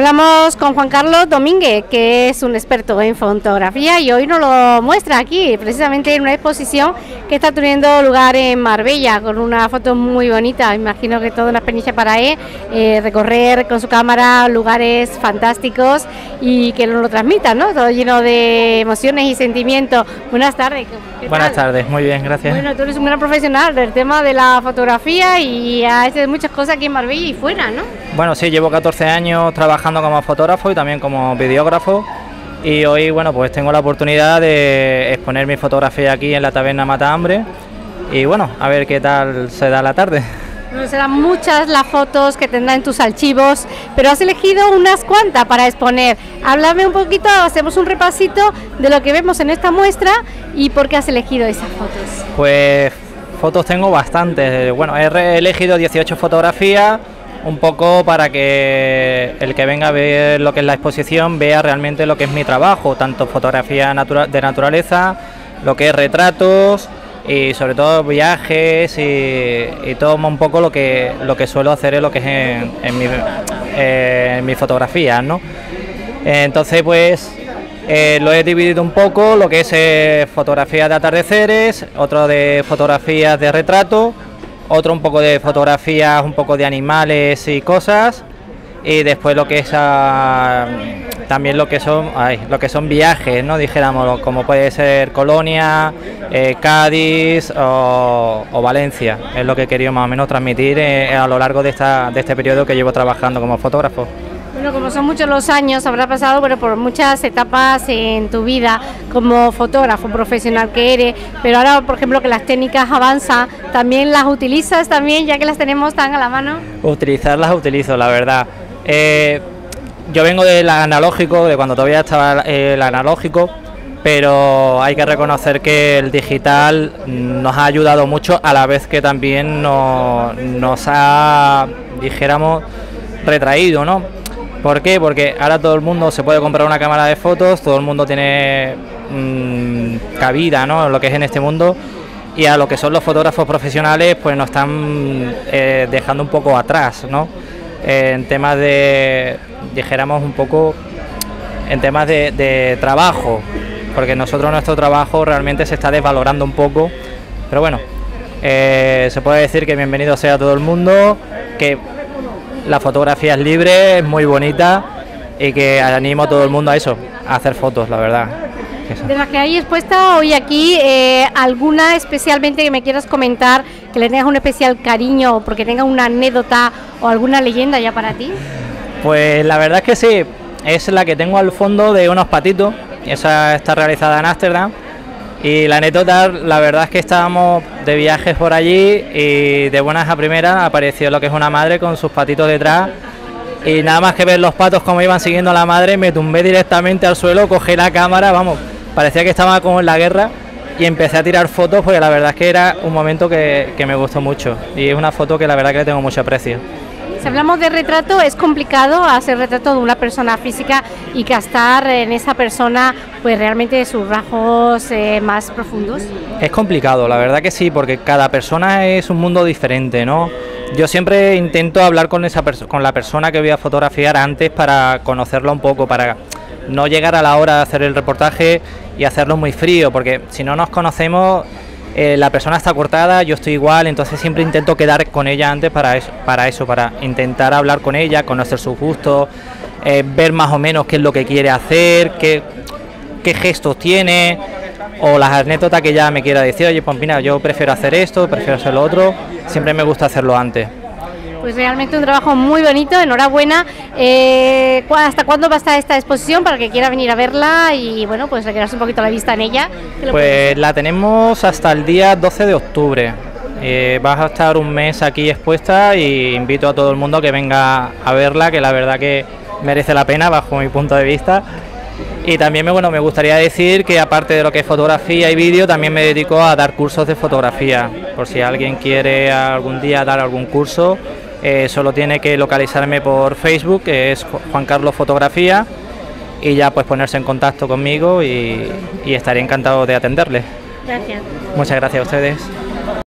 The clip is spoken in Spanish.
Hablamos con Juan Carlos Domínguez, que es un experto en fotografía y hoy nos lo muestra aquí, precisamente en una exposición que está teniendo lugar en Marbella, con una foto muy bonita. Imagino que toda una experiencia para él, eh, recorrer con su cámara lugares fantásticos y que nos lo transmita, ¿no? Todo lleno de emociones y sentimientos. Buenas tardes. Buenas tardes, muy bien, gracias. Bueno, tú eres un gran profesional del tema de la fotografía y hecho muchas cosas aquí en Marbella y fuera, ¿no? Bueno, sí, llevo 14 años trabajando como fotógrafo y también como videógrafo y hoy, bueno, pues tengo la oportunidad de exponer mi fotografía aquí en la taberna Mata Hambre y bueno, a ver qué tal se da la tarde. Bueno, serán muchas las fotos que tendrán en tus archivos, pero has elegido unas cuantas para exponer. Háblame un poquito, hacemos un repasito de lo que vemos en esta muestra y por qué has elegido esas fotos. Pues fotos tengo bastantes. Bueno, he elegido 18 fotografías un poco para que el que venga a ver lo que es la exposición vea realmente lo que es mi trabajo, tanto fotografía de naturaleza, lo que es retratos y sobre todo viajes y, todo un poco lo que lo que suelo hacer es lo que es en, mi, eh, mis fotografías, ¿no? Entonces pues eh, lo he dividido un poco, lo que es eh, fotografías de atardeceres, otro de fotografías de retrato, otro un poco de fotografías, un poco de animales y cosas, y después lo que es ah, también lo que son lo que son viajes, no dijéramos, como puede ser Colonia, eh, Cádiz o, Valencia, es lo que he querido más o menos transmitir a lo largo de, esta, de este periodo que llevo trabajando como fotógrafo. Bueno, como son muchos los años, habrá pasado bueno, por muchas etapas en tu vida como fotógrafo profesional que eres, pero ahora, por ejemplo, que las técnicas avanzan, ¿también las utilizas también, ya que las tenemos tan a la mano? Utilizarlas utilizo, la verdad. Eh, yo vengo del analógico, de cuando todavía estaba el analógico, pero hay que reconocer que el digital nos ha ayudado mucho a la vez que también nos, nos ha, dijéramos, retraído, ¿no? ¿Por qué? Porque ahora todo el mundo se puede comprar una cámara de fotos, todo el mundo tiene mm, cabida ¿no? en lo que es en este mundo y a lo que son los fotógrafos profesionales pues nos están eh, dejando un poco atrás, ¿no? en temas de, dijéramos un poco, en temas de, trabajo, porque nosotros nuestro trabajo realmente se está desvalorando un poco, pero bueno, eh, se puede decir que bienvenido sea todo el mundo, que la fotografía es libre, es muy bonita y que animo a todo el mundo a eso, a hacer fotos, la verdad. De las que hay expuesta hoy aquí, eh, ¿alguna especialmente que me quieras comentar, que le tengas un especial cariño, porque tenga una anécdota o alguna leyenda ya para ti? Pues la verdad es que sí, es la que tengo al fondo de unos patitos, esa está realizada en Ámsterdam y la anécdota, la verdad es que estábamos de viajes por allí y de buenas a primeras apareció lo que es una madre con sus patitos detrás y nada más que ver los patos como iban siguiendo a la madre me tumbé directamente al suelo, cogí la cámara, vamos, parecía que estaba como en la guerra y empecé a tirar fotos porque la verdad es que era un momento que, que me gustó mucho y es una foto que la verdad que le tengo mucho aprecio. Si hablamos de retrato, es complicado hacer retrato de una persona física y gastar en esa persona pues realmente sus rasgos eh, más profundos. Es complicado, la verdad que sí, porque cada persona es un mundo diferente, ¿no? Yo siempre intento hablar con esa con la persona que voy a fotografiar antes para conocerla un poco, para no llegar a la hora de hacer el reportaje y hacerlo muy frío, porque si no nos conocemos eh, la persona está cortada, yo estoy igual, entonces siempre intento quedar con ella antes para eso, para, eso, para intentar hablar con ella, conocer sus gustos, eh, ver más o menos qué es lo que quiere hacer, qué, qué gestos tiene, o las anécdotas que ella me quiera decir, oye Pompina, yo prefiero hacer esto, prefiero hacer lo otro, siempre me gusta hacerlo antes. Pues realmente un trabajo muy bonito, enhorabuena. Eh, ¿Hasta cuándo va a estar esta exposición para que quiera venir a verla y bueno, pues recrearse un poquito la vista en ella? Pues la tenemos hasta el día 12 de octubre. Eh, vas a estar un mes aquí expuesta y invito a todo el mundo que venga a verla, que la verdad que merece la pena bajo mi punto de vista. Y también me, bueno, me gustaría decir que aparte de lo que es fotografía y vídeo, también me dedico a dar cursos de fotografía. Por si alguien quiere algún día dar algún curso, eh, solo tiene que localizarme por Facebook, que es Juan Carlos Fotografía, y ya pues ponerse en contacto conmigo y, y estaré encantado de atenderle. Gracias. Muchas gracias a ustedes.